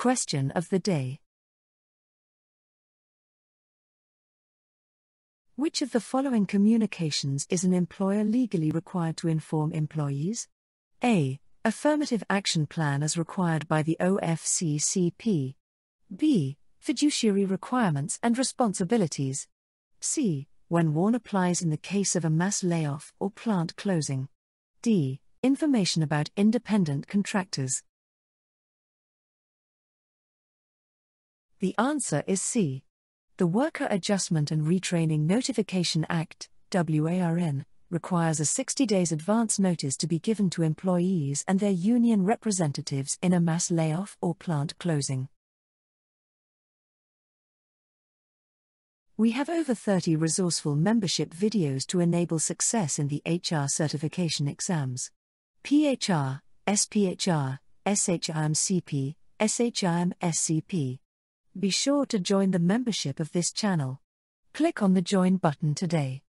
Question of the day Which of the following communications is an employer legally required to inform employees? A. Affirmative action plan as required by the OFCCP. B. Fiduciary requirements and responsibilities. C. When WARN applies in the case of a mass layoff or plant closing. D. Information about independent contractors. The answer is C. The Worker Adjustment and Retraining Notification Act, WARN, requires a 60 days advance notice to be given to employees and their union representatives in a mass layoff or plant closing. We have over 30 resourceful membership videos to enable success in the HR certification exams. PHR, SPHR, SHRM-CP, SHRM Be sure to join the membership of this channel. Click on the Join button today.